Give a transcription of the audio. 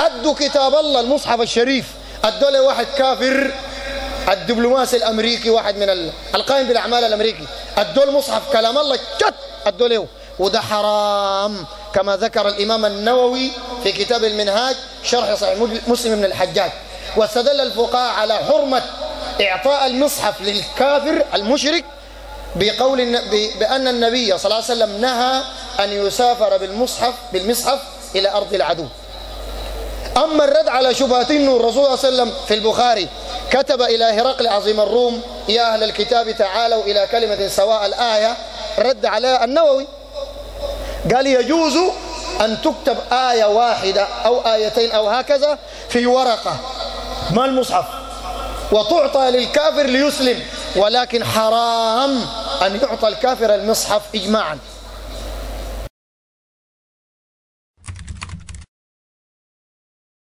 ادوا كتاب الله المصحف الشريف. ادوا له واحد كافر الدبلوماسي الأمريكي واحد من القائم بالأعمال الأمريكي. ادوا المصحف كلام الله جت ادوا له وده حرام. كما ذكر الإمام النووي في كتاب المنهاج شرح صحيح مسلم من الحجاج. واستدل الفقهاء على حرمة إعطاء المصحف للكافر المشرك بقول بأن النبي صلى الله عليه وسلم نهى أن يسافر بالمصحف بالمصحف إلى أرض العدو. أما الرد على شبهات أنه الرسول صلى الله عليه وسلم في البخاري كتب إلى هرقل عظيم الروم يا أهل الكتاب تعالوا إلى كلمة سواء الآية رد على النووي. قال يجوز أن تكتب آية واحدة أو آيتين أو هكذا في ورقة ما المصحف؟ وتعطى للكافر ليسلم ولكن حرام أن يعطى الكافر المصحف إجماعا.